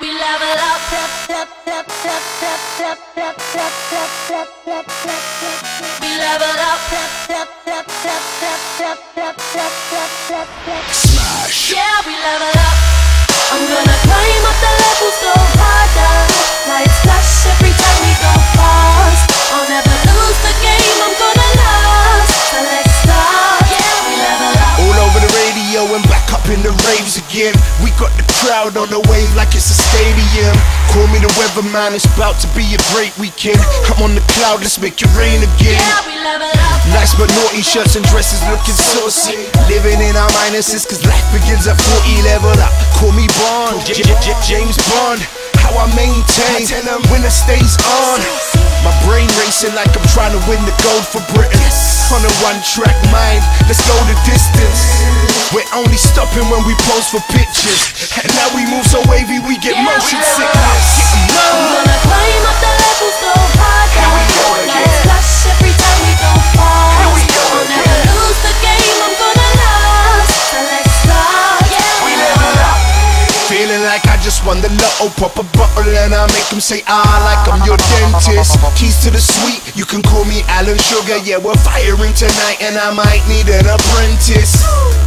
We level up. We level up. Smash. Yeah, we level up. I'm gonna climb up the levels, go harder. In again. We got the crowd on the wave like it's a stadium. Call me the weatherman, it's about to be a great weekend. I'm on the cloud, let's make it rain again. Yeah, we level up. Nice but naughty shirts and dresses looking saucy. Living in our minuses, cause life begins at 40 level up. Call me Bond, J- J- J- James Bond. How I maintain when the stays on. My brain racing like I'm trying to win the gold for Britain. On a one track mind, let's go the distance. Only stopping when we pose for pictures. And now we move so wavy, we get Yeah, motion sickness. I'm gonna climb up the levels, go harder. we go again. Lights flash every time we go past. Here we go again. never lose the game, I'm gonna last. So let's start. Yeah, we level up. Feeling like I just won the lotto, pop a bottle and I make them say ah like I'm your dentist. Keys to the suite, you can call me Alan Sugar. Yeah, we're firing tonight and I might need an apprentice.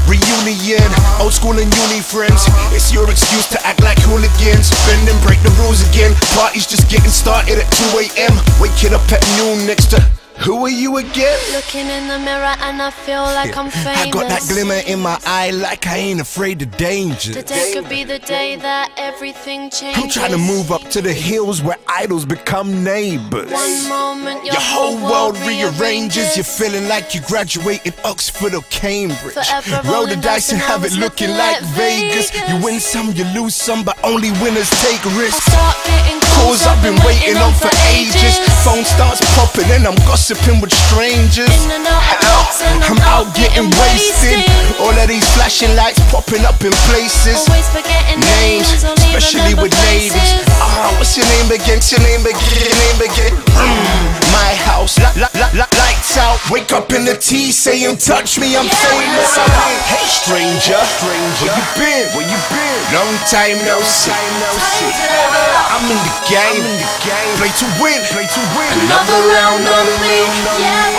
Reunion, old school and uni friends. It's your excuse to act like hooligans. Bend and break the rules again. Party's just getting started at 2 a.m. Waking up at noon next to. Who are you again? Looking in the mirror and I feel like I'm famous. I got that glimmer in my eye like I ain't afraid of danger. Today could be the day that everything changes. I'm trying to move up to the hills where idols become neighbors. One moment your, Your whole world rearranges. You're feeling like you graduated Oxford or Cambridge. Forever Roll the dice and have it looking like Vegas. You win some, you lose some, but only winners take risks. Calls I've been waiting on for ages. Phone starts and I'm gossiping with strangers. In and out of box and I'm out getting wasted. All of these flashing lights popping up in places. Names, especially with ladies. Ah, what's your name again? What's your name again? Your name again? Mm, my house, Wake up in the tea, saying touch me, I'm Yeah, famous. we I know. win. Hey stranger, stranger, where you been? Where you been? Long time no see. Time to level up. I'm in the game, in the game. Play to win, play to win. Another round on me. Yeah,